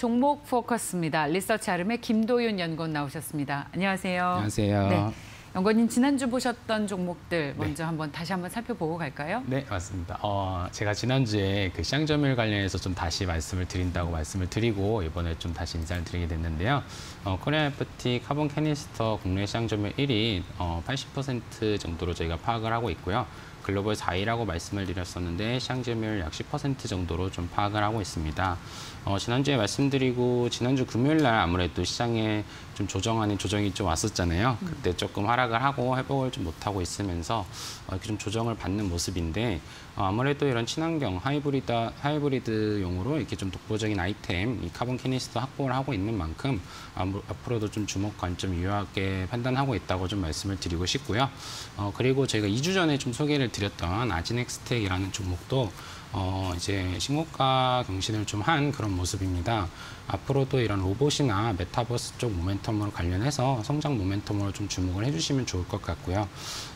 종목 포커스입니다. 리서치 아름의 김도윤 연구원 나오셨습니다. 안녕하세요. 안녕하세요. 네. 연구원님 지난주 보셨던 종목들 먼저 한번 다시 한번 살펴보고 갈까요? 네, 맞습니다. 어, 제가 지난주에 그 시장 점유율 관련해서 좀 다시 말씀을 드린다고 말씀을 드리고 이번에 좀 다시 인사를 드리게 됐는데요. 어, 코리아 FT carbon canister 국내 시장 점유율 1위 어, 80% 정도로 저희가 파악을 하고 있고요. 글로벌 4위라고 말씀을 드렸었는데 시장 점유율 약 10% 정도로 좀 파악을 하고 있습니다. 어, 지난주에 말씀드리고 지난주 금요일 날 아무래도 시장에 좀 조정 아닌 조정이 좀 왔었잖아요. 그때 조금 하락을 하고 회복을 좀 못하고 있으면서 어, 이렇게 좀 조정을 받는 모습인데 어, 아무래도 이런 친환경 하이브리드 하이브리드용으로 이렇게 좀 독보적인 아이템 이 carbon canister 확보를 하고 있는 만큼 아무, 앞으로도 좀 주목 관점 유효하게 판단하고 있다고 좀 말씀을 드리고 싶고요. 어, 그리고 저희가 2주 전에 좀 소개를 드렸던 아진엑스텍이라는 종목도 어, 이제 신고가 경신을 좀 한 그런 모습입니다. 앞으로도 이런 로봇이나 메타버스 쪽 모멘텀으로 관련해서 성장 모멘텀으로 좀 주목을 해주시면 좋을 것 같고요.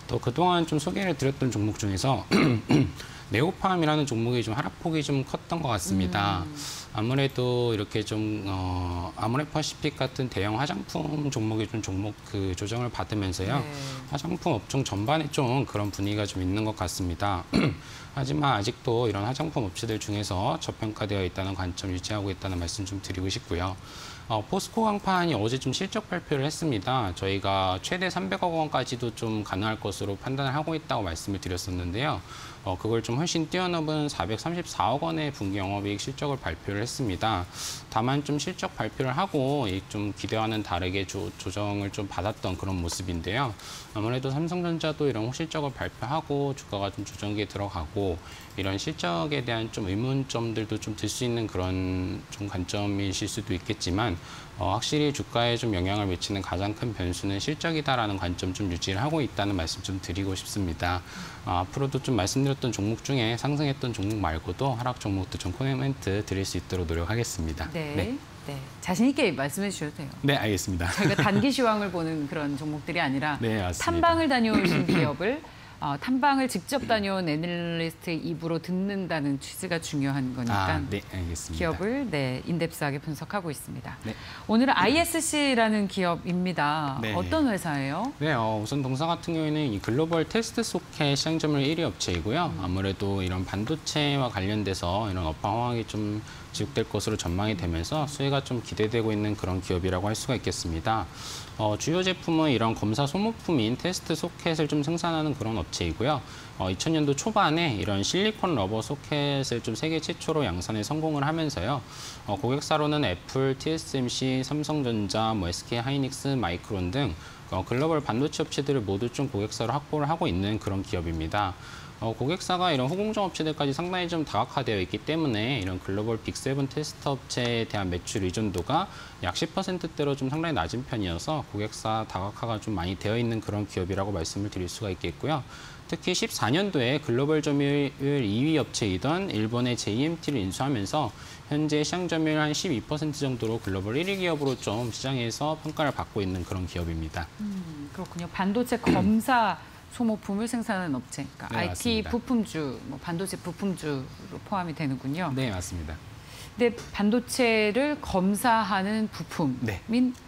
또 그동안 좀 소개를 드렸던 종목 중에서 네오팜이라는 종목이 좀 하락폭이 좀 컸던 것 같습니다. 음. 아무래도 이렇게 좀 어, 아모레퍼시픽 같은 대형 화장품 종목이 좀 종목 그 조정을 받으면서요. 네. 화장품 업종 전반에 좀 그런 분위기가 좀 있는 것 같습니다. 하지만 아직도 이런 화장품 업체들 중에서 저평가되어 있다는 관점 유지하고 있다는 말씀 좀 드리고 싶고요. 어, 포스코 강판이 어제 좀 실적 발표를 했습니다. 저희가 최대 300억 원까지도 좀 가능할 것으로 판단을 하고 있다고 말씀을 드렸었는데요. 어, 그걸 좀 훨씬 뛰어넘은 434억 원의 분기 영업이익 실적을 발표를 했습니다. 다만 좀 실적 발표를 하고 이좀 기대와는 다르게 조, 조정을 좀 받았던 그런 모습인데요. 아무래도 삼성전자도 이런 실적을 발표하고 주가가 좀 조정기에 들어가고 이런 실적에 대한 좀 의문점들도 좀 들 수 있는 그런 좀 관점이실 수도 있겠지만 어, 확실히 주가에 좀 영향을 미치는 가장 큰 변수는 실적이다라는 관점 좀 유지를 하고 있다는 말씀 좀 드리고 싶습니다. 어, 앞으로도 좀 말씀드 렸던 종목 중에 상승했던 종목 말고도 하락 종목도 좀 코멘트 드릴 수 있도록 노력하겠습니다. 네. 네, 네. 자신 있게 말씀해 주셔도 돼요. 네, 알겠습니다. 저희가 단기 시황을 보는 그런 종목들이 아니라 네, 맞습니다. 탐방을 다녀오신 기업을 어, 탐방을 직접 다녀온 애널리스트 입으로 듣는다는 취지가 중요한 거니까 아, 네. 기업을 네, in-depth하게 분석하고 있습니다. 네. 오늘은 ISC라는 기업입니다. 네. 어떤 회사예요? 네, 어, 우선 동사 같은 경우에는 이 글로벌 테스트 소켓 시장 점유율 1위 업체이고요. 아무래도 이런 반도체와 관련돼서 이런 업황 상황이 좀 지속될 것으로 전망이 되면서 수혜가 좀 기대되고 있는 그런 기업이라고 할 수가 있겠습니다. 어, 주요 제품은 이런 검사 소모품인 테스트 소켓을 좀 생산하는 그런 업체이고요. 어, 2000년도 초반에 이런 실리콘 rubber 소켓을 좀 세계 최초로 양산에 성공을 하면서요. 어, 고객사로는 애플, TSMC, 삼성전자, 뭐 SK 하이닉스, 마이크론 등 어, 글로벌 반도체 업체들을 모두 좀 고객사로 확보를 하고 있는 그런 기업입니다. 어, 고객사가 이런 후공정 업체들까지 상당히 좀 다각화되어 있기 때문에 이런 글로벌 Big Seven 테스트 업체에 대한 매출 의존도가 약 10%대로 좀 상당히 낮은 편이어서 고객사 다각화가 좀 많이 되어 있는 그런 기업이라고 말씀을 드릴 수가 있겠고요. 특히 14년도에 글로벌 점유율 2위 업체이던 일본의 JMT를 인수하면서 현재 시장 점유율 한 12% 정도로 글로벌 1위 기업으로 좀 시장에서 평가를 받고 있는 그런 기업입니다. 음, 그렇군요. 반도체 검사 소모품을 생산하는 업체, 그러니까 네, IT 맞습니다. 부품주, 뭐 반도체 부품주로 포함이 되는군요. 네, 맞습니다. 근데 반도체를 검사하는 부품인 네.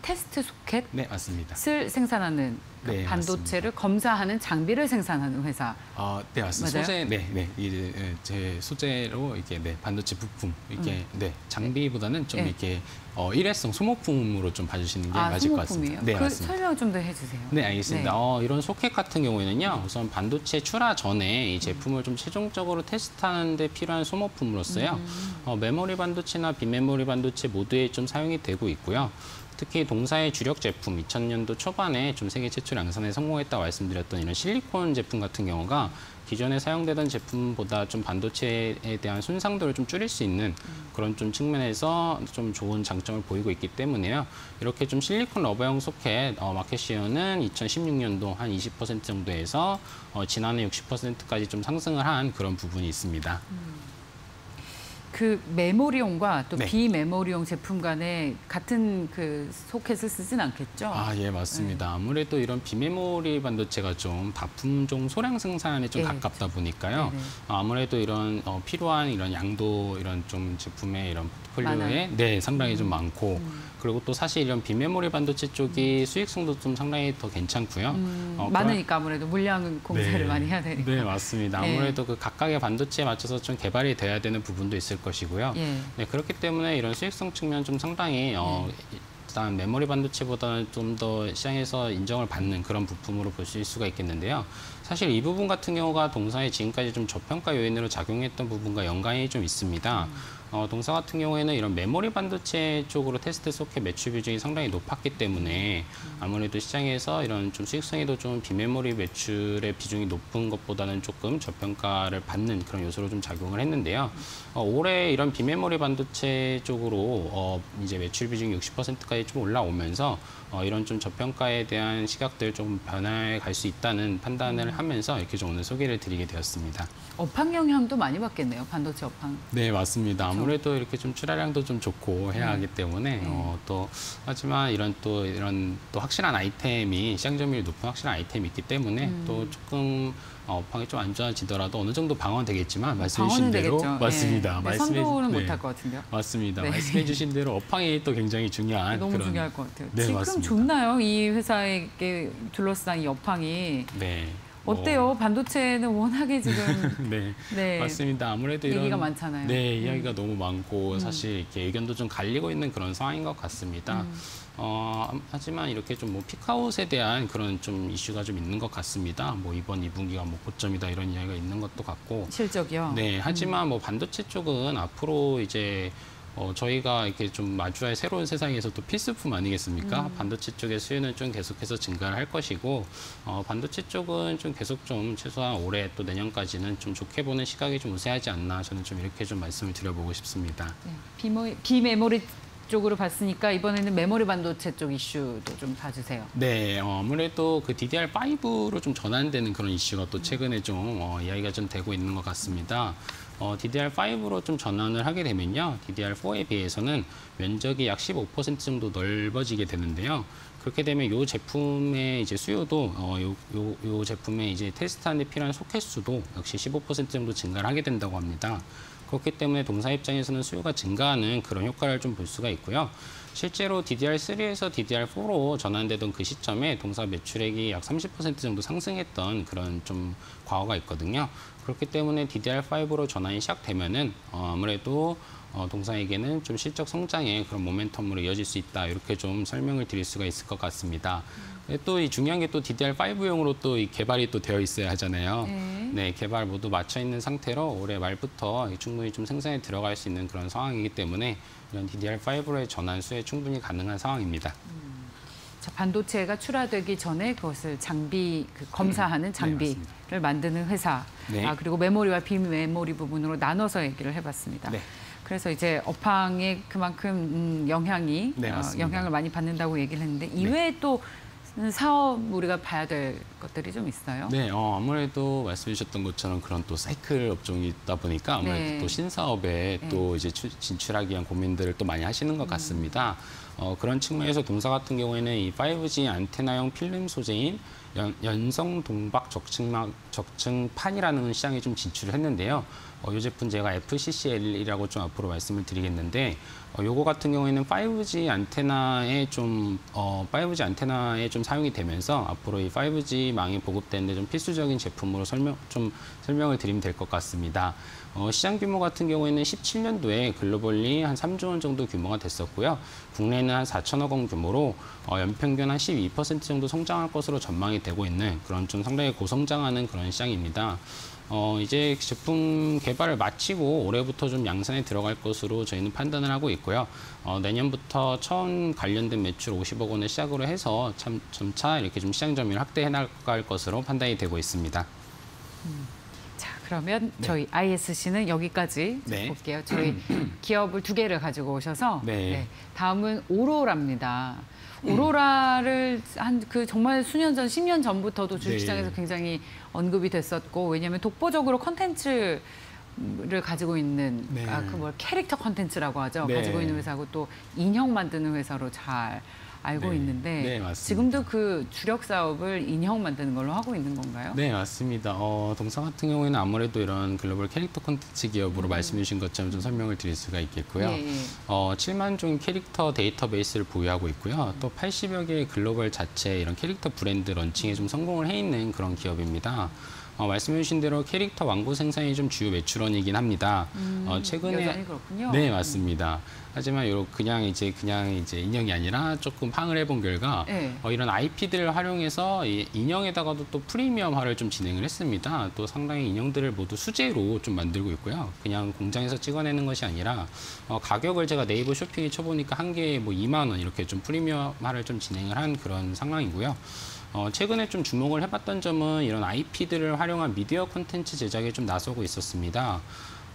테스트 소켓을 네, 맞습니다. 생산하는 그러니까 네, 반도체를 검사하는 장비를 생산하는 회사. 어, 네 맞습니다. 맞아요? 소재, 네, 네, 이제 예, 제 소재로 이렇게 네 반도체 부품 이렇게 네 장비보다는 좀 네. 이렇게 어, 일회성 소모품으로 좀 봐주시는 게 아, 맞을 것 소모품이에요. 같습니다. 네, 그 맞습니다. 설명 좀 더 해주세요. 네, 알겠습니다. 네. 어, 이런 소켓 같은 경우에는요, 우선 반도체 출하 전에 이 제품을 좀 최종적으로 테스트하는 데 필요한 소모품으로서요, 음. 어, 메모리 반도체나 비메모리 반도체 모두에 좀 사용이 되고 있고요. 특히 동사의 주력 제품 2000년도 초반에 좀 세계 최초 양산에 성공했다고 말씀드렸던 이런 실리콘 제품 같은 경우가 기존에 사용되던 제품보다 좀 반도체에 대한 손상도를 좀 줄일 수 있는 그런 좀 측면에서 좀 좋은 장점을 보이고 있기 때문에요. 이렇게 좀 실리콘 rubber형 소켓 어, 마켓 시어는 2016년도 한 20% 정도에서 어, 지난해 60%까지 좀 상승을 한 그런 부분이 있습니다. 그 메모리용과 또 네. 비메모리용 제품 간에 같은 그 소켓을 쓰진 않겠죠? 아, 예, 맞습니다. 아무래도 이런 비메모리 반도체가 좀 다품종 소량 생산에 좀 예, 가깝다 보니까요. 네네. 아무래도 이런 어, 필요한 이런 양도 이런 좀 제품의 이런 포트폴리오에. 음. 네, 상당히 좀 많고 그리고 또 사실 이런 비메모리 반도체 쪽이 수익성도 좀 상당히 더 괜찮고요. 음, 어, 많으니까 아무래도 물량 공세를 네. 많이 해야 되니까. 네, 맞습니다. 네. 아무래도 그 각각의 반도체에 맞춰서 좀 개발이 돼야 되는 부분도 있을 것이고요. 예. 네, 그렇기 때문에 이런 수익성 측면 좀 상당히 어, 네. 일단 메모리 반도체보다는 좀 더 시장에서 인정을 받는 그런 부품으로 볼 수가 있겠는데요. 사실 이 부분 같은 경우가 동사에 지금까지 좀 저평가 요인으로 작용했던 부분과 연관이 좀 있습니다. 어, 동사 같은 경우에는 이런 메모리 반도체 쪽으로 테스트 소켓 매출 비중이 상당히 높았기 때문에 아무래도 시장에서 이런 좀 수익성에도 좀 비메모리 매출의 비중이 높은 것보다는 조금 저평가를 받는 그런 요소로 좀 작용을 했는데요. 어, 올해 이런 비메모리 반도체 쪽으로 어, 이제 매출 비중이 60%까지 좀 올라오면서 어, 이런 좀 저평가에 대한 시각들 좀 변화해 갈 수 있다는 판단을 하면서 이렇게 좀 오늘 소개를 드리게 되었습니다. 업황 영향도 많이 받겠네요. 반도체 업황. 네, 맞습니다. 아무래도 이렇게 좀 출하량도 좀 좋고 해야 하기 때문에 어, 또 하지만 이런 또 이런 또 확실한 아이템이 시장 점유율 높은 확실한 아이템이 있기 때문에 또 조금 어, 업황이 좀 안 좋아지더라도 어느 정도 방어는 되겠지만 말씀해 주신 대로 되겠죠. 맞습니다. 예. 네, 말씀해 선도는 네. 못할 것 같은데요. 맞습니다. 네. 말씀해 주신 대로 업황이 또 굉장히 중요한 너무 그런 중요할 것 같아요. 네, 지금 맞습니다. 좋나요? 이 회사에게 둘러싼 이 업황이 네. 뭐, 어때요? 반도체는 워낙에 지금 네. 네. 맞습니다. 아무래도 이런 얘기가 많잖아요. 음. 네, 이야기가 너무 많고 사실 이렇게 의견도 좀 갈리고 있는 그런 상황인 것 같습니다. 음. 어, 하지만 이렇게 좀 뭐 피카웃에 대한 그런 좀 이슈가 좀 있는 것 같습니다. 뭐 이번 2분기가 뭐 고점이다 이런 이야기가 있는 것도 같고. 실적이요. 네, 하지만 뭐 반도체 쪽은 앞으로 이제 어, 저희가 이렇게 좀 마주할 새로운 세상에서 또 필수품 아니겠습니까? 반도체 쪽의 수요는 좀 계속해서 증가를 할 것이고, 어, 반도체 쪽은 좀 계속 좀 최소한 올해 또 내년까지는 좀 좋게 보는 시각이 좀 우세하지 않나 저는 좀 이렇게 좀 말씀을 드려보고 싶습니다. 네. 비모, 비메모리 쪽으로 봤으니까 이번에는 메모리 반도체 쪽 이슈도 좀 봐주세요. 네, 어, 아무래도 그 DDR5로 좀 전환되는 그런 이슈가 또 최근에 좀 어, 이야기가 좀 되고 있는 것 같습니다. 어, DDR5로 좀 전환을 하게 되면요, DDR4에 비해서는 면적이 약 15% 정도 넓어지게 되는데요. 그렇게 되면 이 제품의 이제 수요도 어, 요, 요, 요 제품의 이제 테스트하는 데 필요한 소켓 수도 역시 15% 정도 증가를 하게 된다고 합니다. 그렇기 때문에 동사 입장에서는 수요가 증가하는 그런 효과를 좀 볼 수가 있고요. 실제로 DDR3에서 DDR4로 전환되던 그 시점에 동사 매출액이 약 30% 정도 상승했던 그런 좀 과거가 있거든요. 그렇기 때문에 DDR5로 전환이 시작되면은 어, 아무래도 어, 동사에게는 좀 실적 성장의 그런 모멘텀으로 이어질 수 있다 이렇게 좀 설명을 드릴 수가 있을 것 같습니다. 또이 중요한 게 또 DDR5용으로 또 이 개발이 또 되어 있어야 하잖아요. 네. 네, 개발 모두 맞춰 있는 상태로 올해 말부터 충분히 좀 생산에 들어갈 수 있는 그런 상황이기 때문에 이런 DDR5로의 전환 수에 충분히 가능한 상황입니다. 자, 반도체가 출하되기 전에 그것을 장비 그 검사하는 장비를 음. 맞습니다. 만드는 회사, 네. 아, 그리고 메모리와 비메모리 부분으로 나눠서 얘기를 해봤습니다. 네. 그래서 이제 업황에 그만큼 음, 영향이 네, 어. 영향을 많이 받는다고 얘기를 했는데 이외에 또 사업 우리가 봐야 될 것들이 좀 있어요. 네, 어, 아무래도 말씀해 주셨던 것처럼 그런 또 사이클 업종이다 보니까 아무래도 네. 또 신사업에 네. 또 이제 추- 진출하기 위한 고민들을 또 많이 하시는 음. 것 같습니다. 어, 그런 측면에서 동사 같은 경우에는 이 5G 안테나용 필름 소재인 연, 연성 동박 적층막 적층판이라는 시장에 좀 진출을 했는데요. 어, 이 제품 제가 FCCL이라고 좀 앞으로 말씀을 드리겠는데 어, 요거 같은 경우에는 5G 안테나에 좀 어, 5G 안테나에 좀 사용이 되면서 앞으로 이 5G 망이 보급되는데 좀 필수적인 제품으로 설명 좀 설명을 드리면 될 것 같습니다. 어, 시장 규모 같은 경우에는 17년도에 글로벌리 한 3조 원 정도 규모가 됐었고요. 국내는 한 4천억 원 규모로 어, 연평균 한 12% 정도 성장할 것으로 전망이 되고 있는 그런 좀 상당히 고성장하는 그런 시장입니다. 어, 이제 제품 개발을 마치고 올해부터 좀 양산에 들어갈 것으로 저희는 판단을 하고 있고요. 어, 내년부터 처음 관련된 매출 50억 원을 시작으로 해서 참, 점차 이렇게 좀 시장 점유율 확대해 나갈 것으로 판단이 되고 있습니다. 자, 그러면 저희 ISC는 여기까지 네. 볼게요. 저희 기업을 두 개를 가지고 오셔서 네. 다음은 오로라입니다. 오로라를 한 그 정말 수년 전, 10년 전부터도 주식시장에서 네. 굉장히 언급이 됐었고 왜냐하면 독보적으로 컨텐츠 를 가지고 있는 네. 아, 그뭐 캐릭터 컨텐츠라고 하죠. 네. 가지고 있는 회사고 또 인형 만드는 회사로 잘 알고 네. 있는데 네, 맞습니다. 지금도 그 주력 사업을 인형 만드는 걸로 하고 있는 건가요? 네, 맞습니다. 어, 동사 같은 경우에는 아무래도 이런 글로벌 캐릭터 콘텐츠 기업으로 말씀해 주신 것처럼 좀 설명을 드릴 수가 있겠고요. 음. 예, 예. 어, 7만 종 캐릭터 데이터베이스를 보유하고 있고요. 또 80여 개의 글로벌 자체 이런 캐릭터 브랜드 런칭에 좀 성공을 해 있는 그런 기업입니다. 어, 말씀해 주신 대로 캐릭터 왕구 생산이 좀 주요 매출원이긴 합니다. 어, 최근에 음, 여전히 그렇군요. 네, 맞습니다. 하지만 요 그냥 이제 그냥 이제 인형이 아니라 조금 팡을 해본 결과 네. 어, 이런 IP들을 활용해서 이 인형에다가도 또 프리미엄화를 좀 진행을 했습니다. 또 상당히 인형들을 모두 수제로 좀 만들고 있고요. 그냥 공장에서 찍어내는 것이 아니라 어, 가격을 제가 네이버 쇼핑에 쳐보니까 한 개에 뭐 2만 원 이렇게 좀 프리미엄화를 좀 진행을 한 그런 상황이고요. 어, 최근에 좀 주목을 해봤던 점은 이런 IP들을 활용한 미디어 콘텐츠 제작에 좀 나서고 있었습니다.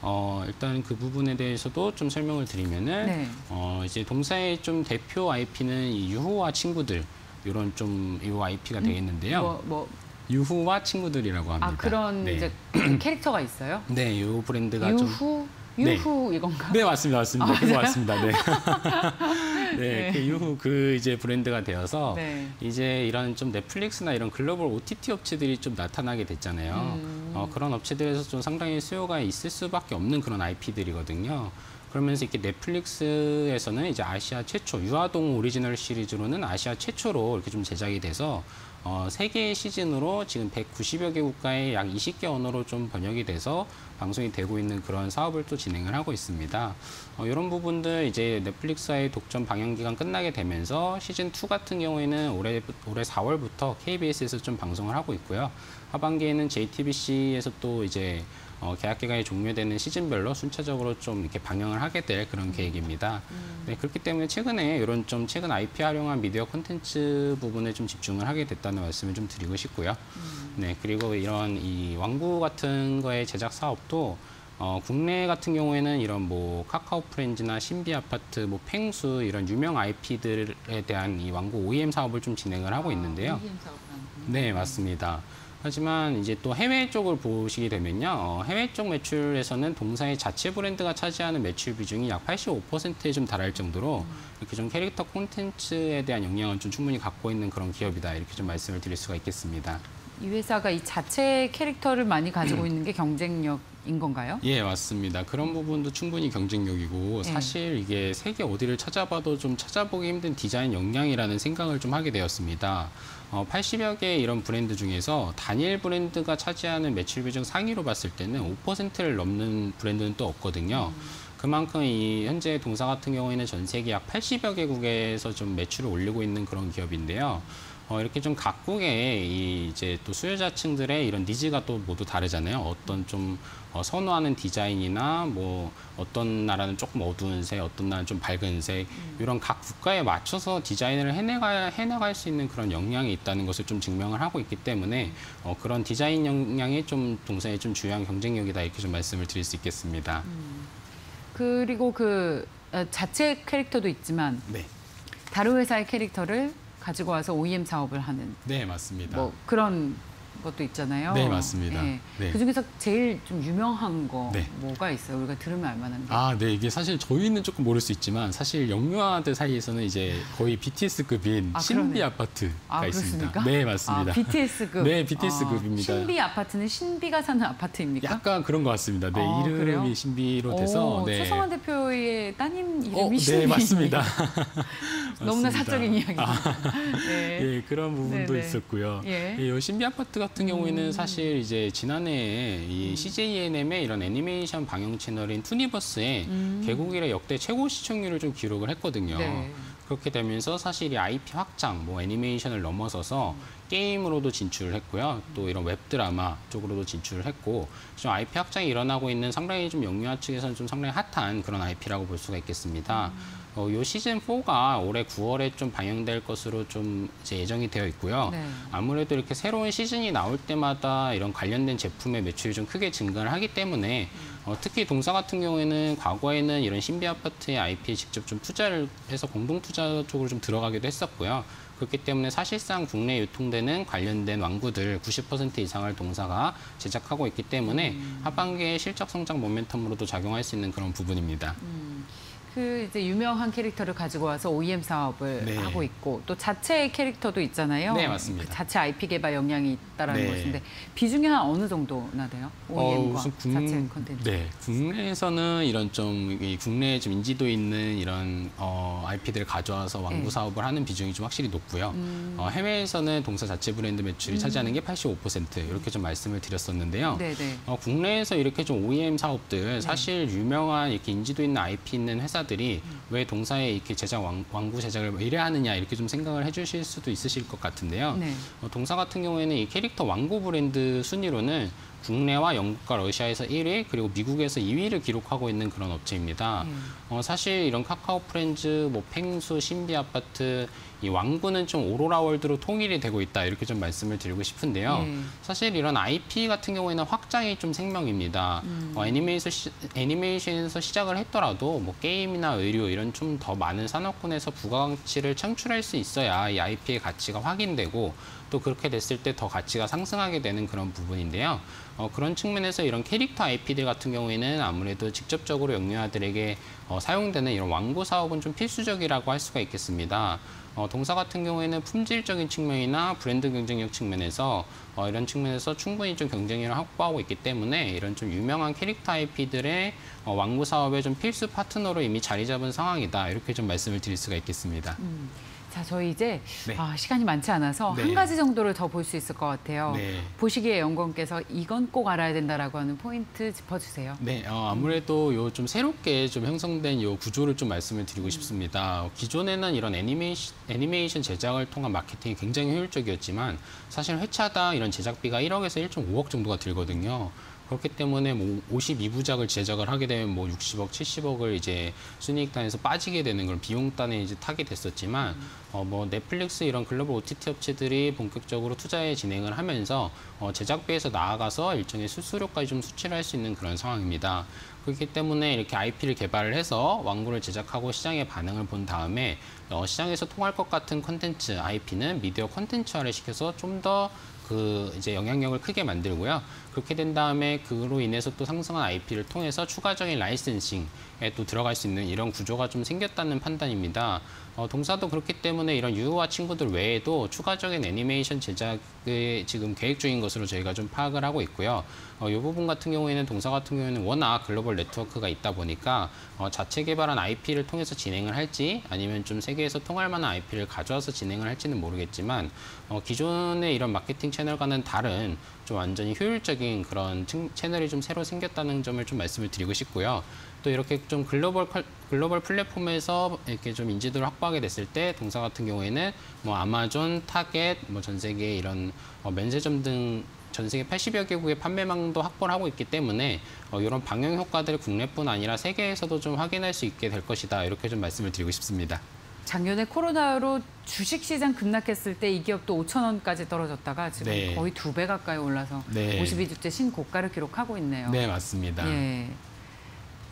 어, 일단 그 부분에 대해서도 좀 설명을 드리면은 네. 어, 이제 동사의 좀 대표 IP는 이 유호와 친구들 이런 좀이 IP가 되겠는데요. 뭐, 뭐, 유후와 친구들이라고 합니다. 아 그런 네. 이제 캐릭터가 있어요? 네, 이 브랜드가 좀 유후, 네. 유후 이건가? 네, 맞습니다. 맞습니다. 그거 맞습니다. 네. 네, 네. 그 유후 그 이제 브랜드가 되어서 네. 이제 이런 좀 넷플릭스나 이런 글로벌 OTT 업체들이 좀 나타나게 됐잖아요. 음. 어, 그런 업체들에서 좀 상당히 수요가 있을 수밖에 없는 그런 IP들이거든요. 그러면서 이렇게 넷플릭스에서는 이제 아시아 최초 유아동 오리지널 시리즈로는 아시아 최초로 이렇게 좀 제작이 돼서 어, 세 개의 시즌으로 지금 190여 개 국가의 약 20개 언어로 좀 번역이 돼서 방송이 되고 있는 그런 사업을 또 진행을 하고 있습니다. 어, 이런 부분들 이제 넷플릭스의 독점 방영 기간 끝나게 되면서 시즌 2 같은 경우에는 올해 올해 4월부터 KBS에서 좀 방송을 하고 있고요. 하반기에는 JTBC에서 또 이제 어, 계약 기간이 종료되는 시즌별로 순차적으로 좀 이렇게 방영을 하게 될 그런 계획입니다. 네, 그렇기 때문에 최근에 이런 좀 최근 IP 활용한 미디어 콘텐츠 부분에 좀 집중을 하게 됐다는 말씀을 좀 드리고 싶고요. 네, 그리고 이런 이 왕구 같은 거의 제작 사업도 어, 국내 같은 경우에는 이런 뭐 카카오 프렌즈나 신비 아파트, 뭐 팽수 이런 유명 IP들에 대한 이 왕구 OEM 사업을 좀 진행을 하고 있는데요. OEM 사업이라는 네, 맞습니다. 하지만 이제 또 해외 쪽을 보시게 되면요. 어, 해외 쪽 매출에서는 동사의 자체 브랜드가 차지하는 매출 비중이 약 85%에 좀 달할 정도로 이렇게 좀 캐릭터 콘텐츠에 대한 영향을 좀 충분히 갖고 있는 그런 기업이다. 이렇게 좀 말씀을 드릴 수가 있겠습니다. 이 회사가 이 자체 캐릭터를 많이 가지고 있는 게 경쟁력 인 건가요? 예, 맞습니다. 그런 부분도 충분히 경쟁력이고 네. 사실 이게 세계 어디를 찾아봐도 좀 찾아보기 힘든 디자인 역량이라는 생각을 좀 하게 되었습니다. 어, 80여 개의 이런 브랜드 중에서 단일 브랜드가 차지하는 매출 비중 상위로 봤을 때는 5%를 넘는 브랜드는 또 없거든요. 그만큼 이 현재 동사 같은 경우에는 전 세계 약 80여 개국에서 좀 매출을 올리고 있는 그런 기업인데요. 어, 이렇게 좀 각국의 이 이제 또 수요자층들의 이런 니즈가 또 모두 다르잖아요. 어떤 좀 어, 선호하는 디자인이나 뭐 어떤 나라는 조금 어두운 색, 어떤 나라는 좀 밝은 색 이런 각 국가에 맞춰서 디자인을 해내가 해나갈 수 있는 그런 역량이 있다는 것을 좀 증명을 하고 있기 때문에 어, 그런 디자인 역량이 좀 동사의 좀 중요한 경쟁력이다 이렇게 좀 말씀을 드릴 수 있겠습니다. 그리고 그 어, 자체 캐릭터도 있지만 네, 다른 회사의 캐릭터를 가지고 와서 OEM 사업을 하는 네 맞습니다. 뭐 그런 것도 있잖아요. 네, 맞습니다. 예. 네. 그 중에서 제일 좀 유명한 거 네. 뭐가 있어요? 우리가 들으면 알만한 게. 아, 네. 이게 사실 저희는 조금 모를 수 있지만 사실 영유아들 사이에서는 이제 거의 BTS급인 아, 신비. 아파트가 아, 있습니다. 네, 맞습니다. 아, BTS급. 네, BTS급입니다. 신비 아파트는 신비가 사는 아파트입니까? 약간 그런 것 같습니다. 네, 아, 이름이 그래요? 신비로 돼서 오, 네. 최성환 대표의 따님 이름이 어, 신비. 네, 맞습니다. 너무나. 사적인 이야기입니다. 네. 예, 그런 부분도 네, 네. 있었고요. 예. 예, 이 신비 아파트 같은 경우에는 음. 사실 이제 지난해에 이 CJNM의 이런 애니메이션 방영 채널인 투니버스에 음. 개국 이래 역대 최고 시청률을 좀 기록을 했거든요. 네. 그렇게 되면서 사실 이 IP 확장, 뭐 애니메이션을 넘어서서 게임으로도 진출을 했고요. 또 이런 웹드라마 쪽으로도 진출을 했고, 좀 IP 확장이 일어나고 있는 상당히 좀 영유아 측에서는 좀 상당히 핫한 그런 IP라고 볼 수가 있겠습니다. 어, 요 시즌 4가 올해 9월에 좀 방영될 것으로 좀 이제 예정이 되어 있고요. 네. 아무래도 이렇게 새로운 시즌이 나올 때마다 이런 관련된 제품의 매출이 좀 크게 증가를 하기 때문에 어, 특히 동사 같은 경우에는 과거에는 이런 신비 아파트의 IP에 직접 좀 투자를 해서 공동 투자 쪽으로 좀 들어가기도 했었고요. 그렇기 때문에 사실상 국내 유통되는 관련된 왕구들 90% 이상을 동사가 제작하고 있기 때문에 하반기에 실적 성장 모멘텀으로도 작용할 수 있는 그런 부분입니다. 그 이제 유명한 캐릭터를 가지고 와서 OEM 사업을 네. 하고 있고 또 자체 캐릭터도 있잖아요. 네, 맞습니다. 그 자체 IP 개발 역량이 있다라는 네. 것인데 비중이 한 어느 정도나 돼요? OEM과 우선 국- 자체 컨텐츠. 네, 국내에서는 이런 좀이 국내에 좀 인지도 있는 이런 어, IP들을 가져와서 왕구 네. 사업을 하는 비중이 좀 확실히 높고요. 음. 어, 해외에서는 동사 자체 브랜드 매출이 차지하는 게 85% 이렇게 좀 말씀을 드렸었는데요. 네, 네. 어, 국내에서 이렇게 좀 OEM 사업들 사실 유명한 이렇게 인지도 있는 IP 있는 회사 들이 왜 동사에 이렇게 제작 왕, 왕구 제작을 왜 이래 하느냐 이렇게 좀 생각을 해주실 수도 있으실 것 같은데요. 네. 어, 동사 같은 경우에는 이 캐릭터 왕구 브랜드 순위로는 국내와 영국과 러시아에서 1위 그리고 미국에서 2위를 기록하고 있는 그런 업체입니다. 음. 어, 사실 이런 카카오 프렌즈, 뭐 팽수, 신비 아파트 이 왕구는 좀 오로라 월드로 통일이 되고 있다 이렇게 좀 말씀을 드리고 싶은데요. 예. 사실 이런 IP 같은 경우에는 확장이 좀 생명입니다. 어, 애니메이션 시, 애니메이션에서 시작을 했더라도 뭐 게임이나 의료 이런 좀 더 많은 산업군에서 부가가치를 창출할 수 있어야 이 IP의 가치가 확인되고 또 그렇게 됐을 때 더 가치가 상승하게 되는 그런 부분인데요. 어, 그런 측면에서 이런 캐릭터 IP들 같은 경우에는 아무래도 직접적으로 영유아들에게 어, 사용되는 이런 왕구 사업은 좀 필수적이라고 할 수가 있겠습니다. 어, 동사 같은 경우에는 품질적인 측면이나 브랜드 경쟁력 측면에서 어, 이런 측면에서 충분히 좀 경쟁력을 확보하고 있기 때문에 이런 좀 유명한 캐릭터 IP들의 어, 왕구 사업의 좀 필수 파트너로 이미 자리 잡은 상황이다 이렇게 좀 말씀을 드릴 수가 있겠습니다. 자, 저희 이제 네. 아, 시간이 많지 않아서 네. 한 가지 정도를 더 볼 수 있을 것 같아요. 네. 보시기에 연구원께서 이건 꼭 알아야 된다라고 하는 포인트 짚어주세요. 네, 어, 아무래도 요 좀 새롭게 좀 형성된 요 구조를 좀 말씀을 드리고 싶습니다. 어, 기존에는 이런 애니메이션, 애니메이션 제작을 통한 마케팅이 굉장히 효율적이었지만 사실 회차당 이런 제작비가 1억에서 1.5억 정도가 들거든요. 그렇기 때문에 뭐 52부작을 제작을 하게 되면 뭐 60억, 70억을 이제 순이익단에서 빠지게 되는 그런 비용단에 이제 타게 됐었지만 어뭐 넷플릭스 이런 글로벌 OTT 업체들이 본격적으로 투자에 진행을 하면서 어 제작비에서 나아가서 일종의 수수료까지 좀 수치를 할 수 있는 그런 상황입니다. 그렇기 때문에 이렇게 IP를 개발을 해서 왕구를 제작하고 시장의 반응을 본 다음에 어 시장에서 통할 것 같은 컨텐츠 IP는 미디어 컨텐츠화를 시켜서 좀더 그 이제 영향력을 크게 만들고요. 그렇게 된 다음에 그로 인해서 또 상승한 IP를 통해서 추가적인 라이센싱에 또 들어갈 수 있는 이런 구조가 좀 생겼다는 판단입니다. 어, 동사도 그렇기 때문에 이런 유효화 친구들 외에도 추가적인 애니메이션 제작을 지금 계획 중인 것으로 저희가 좀 파악을 하고 있고요. 어, 이 부분 같은 경우에는 동사 같은 경우에는 워낙 글로벌 네트워크가 있다 보니까 어, 자체 개발한 IP를 통해서 진행을 할지 아니면 좀 세계에서 통할 만한 IP를 가져와서 진행을 할지는 모르겠지만 어, 기존의 이런 마케팅 채널 과는 다른 좀 완전히 효율적인 그런 층- 채널이 좀 새로 생겼다는 점을 좀 말씀을 드리고 싶고요. 또 이렇게 좀 글로벌 컬- 글로벌 플랫폼에서 이렇게 좀 인지도를 확보하게 됐을 때 동사 같은 경우에는 뭐 아마존, 타겟, 뭐 전 세계 이런 어, 면세점 등 전 세계 80여 개국의 판매망도 확보를 하고 있기 때문에 어, 이런 방영 효과들을 국내뿐 아니라 세계에서도 좀 확인할 수 있게 될 것이다 이렇게 좀 말씀을 드리고 싶습니다. 작년에 코로나로 주식 시장 급락했을 때 이 기업도 5천 원까지 떨어졌다가 지금 네. 거의 두 배 가까이 올라서 네. 52주째 신고가를 기록하고 있네요. 네 맞습니다. 예.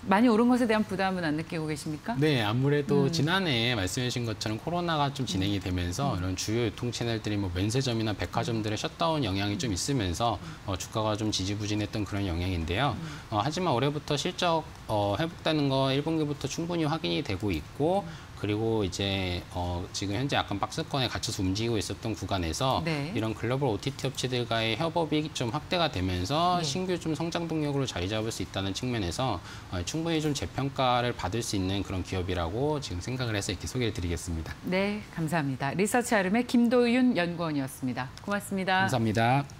많이 오른 것에 대한 부담은 안 느끼고 계십니까? 네, 아무래도 음. 지난해 말씀해 주신 것처럼 코로나가 좀 진행이 되면서 이런 주요 유통 채널들이 뭐 면세점이나 백화점들의 셧다운 영향이 좀 있으면서 어, 주가가 좀 지지부진했던 그런 영향인데요. 어, 하지만 올해부터 실적 어, 회복되는 거 1분기부터 충분히 확인이 되고 있고 그리고 이제 어, 지금 현재 약간 박스권에 갇혀서 움직이고 있었던 구간에서 네. 이런 글로벌 OTT 업체들과의 협업이 좀 확대가 되면서 네. 신규 좀 성장 동력으로 자리 잡을 수 있다는 측면에서 어, 충분히 좀 재평가를 받을 수 있는 그런 기업이라고 지금 생각을 해서 이렇게 소개를 드리겠습니다. 네, 감사합니다. 리서치 아름의 김도윤 연구원이었습니다. 고맙습니다. 감사합니다.